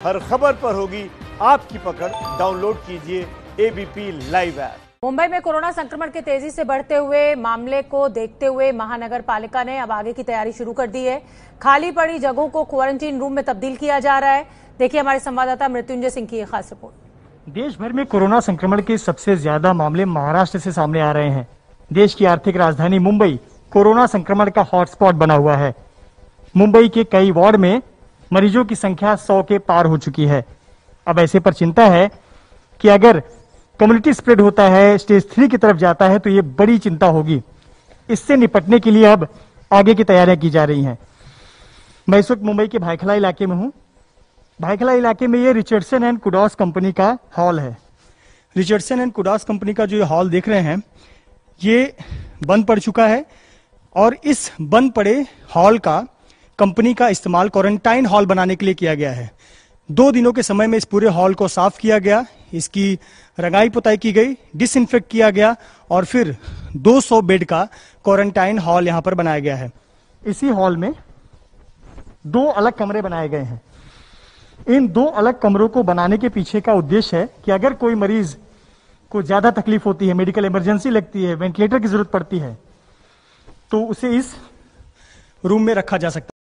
हर खबर पर होगी आपकी पकड़। डाउनलोड कीजिए एबीपी लाइव ऐप मुंबई में कोरोना संक्रमण के तेज़ी से बढ़ते हुए मामले को देखते हुए महानगर पालिका ने अब आगे की तैयारी शुरू कर दी है। खाली पड़ी जगहों को क्वारंटीन रूम में तब्दील किया जा रहा है। देखिए हमारे संवाददाता मृत्युंजय सिंह की ये खास रिपोर्ट। देश भर में कोरोना संक्रमण के सबसे ज़्यादा मामले महाराष्ट्र से सामने आ रहे हैं। देश की आर्थिक राजधानी मुंबई कोरोना संक्रमण का हॉटस्पॉट बना हुआ है। मुंबई के कई वार्ड में मरीजों की संख्या सौ के पार हो चुकी है। अब ऐसे पर चिंता है कि अगर कम्युनिटी स्प्रेड होता है स्टेज थ्री की तरफ़ जाता है तो ये बड़ी चिंता होगी। इससे निपटने के लिए अब आगे की तैयारियाँ की जा रही हैं। मैं इस वक्त मुंबई के भाईखला इलाके में हूँ। भाईखला इलाके में ये रिचर्डसन एंड कुडॉस कंपनी का हॉल है। रिचर्डसन एंड कुडॉस कंपनी का जो ये हॉल देख रहे हैं, ये बंद पड़ चुका है और इस बंद पड़े हॉल का कंपनी का इस्तेमाल क्वारंटाइन हॉल बनाने के लिए किया गया है। दो दिनों के समय में इस पूरे हॉल को साफ़ किया गया। इसकी रंगाई पुताई की गई डिसइंफेक्ट किया गया और फिर 200 बेड का क्वारंटाइन हॉल यहाँ पर बनाया गया है। इसी हॉल में दो अलग कमरे बनाए गए हैं। इन दो अलग कमरों को बनाने के पीछे का उद्देश्य है कि अगर कोई मरीज़ को ज़्यादा तकलीफ़ होती है, मेडिकल इमरजेंसी लगती है, वेंटिलेटर की ज़रूरत पड़ती है तो उसे इस रूम में रखा जा सकता